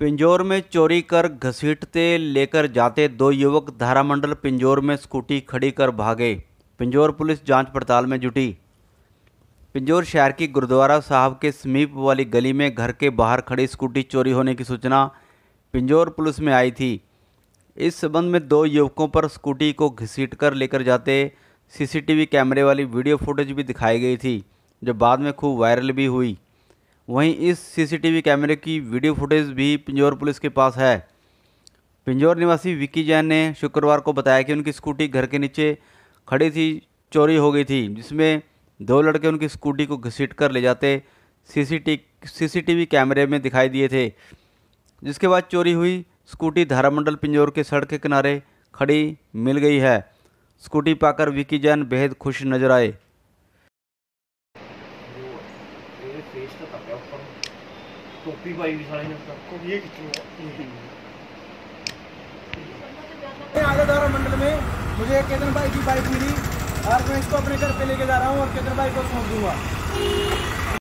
पिंजौर में चोरी कर घसीटते लेकर जाते दो युवक धारामंडल पिंजौर में स्कूटी खड़ी कर भागे। पिंजौर पुलिस जाँच पड़ताल में जुटी। पिंजौर शहर की गुरुद्वारा साहब के समीप वाली गली में घर के बाहर खड़ी स्कूटी चोरी होने की सूचना पिंजौर पुलिस में आई थी। इस संबंध में दो युवकों पर स्कूटी को घसीट कर लेकर जाते सीसीटीवी कैमरे वाली वीडियो फुटेज भी दिखाई गई थी, जो बाद में खूब वायरल भी हुई। वहीं इस सीसीटीवी कैमरे की वीडियो फुटेज भी पिंजौर पुलिस के पास है। पिंजौर निवासी विक्की जैन ने शुक्रवार को बताया कि उनकी स्कूटी घर के नीचे खड़ी थी, चोरी हो गई थी, जिसमें दो लड़के उनकी स्कूटी को घसीट कर ले जाते सीसीटी, सीसीटीवी कैमरे में दिखाई दिए थे। जिसके बाद चोरी हुई, स्कूटी धारामंडल पिंजौर के सड़क के किनारे खड़ी मिल गई है। स्कूटी पाकर विकी जैन बेहद खुश नज़र आए। ele fez teu papel como Tupi को ये आगरदारा मंडल में। मुझे केतन भाई की बाइक मिली। और मैं इसको अपने घर पे लेके जा रहा हूँ और केतन भाई को सौंप दूँगा।